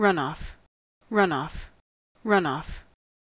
runoff, runoff, runoff.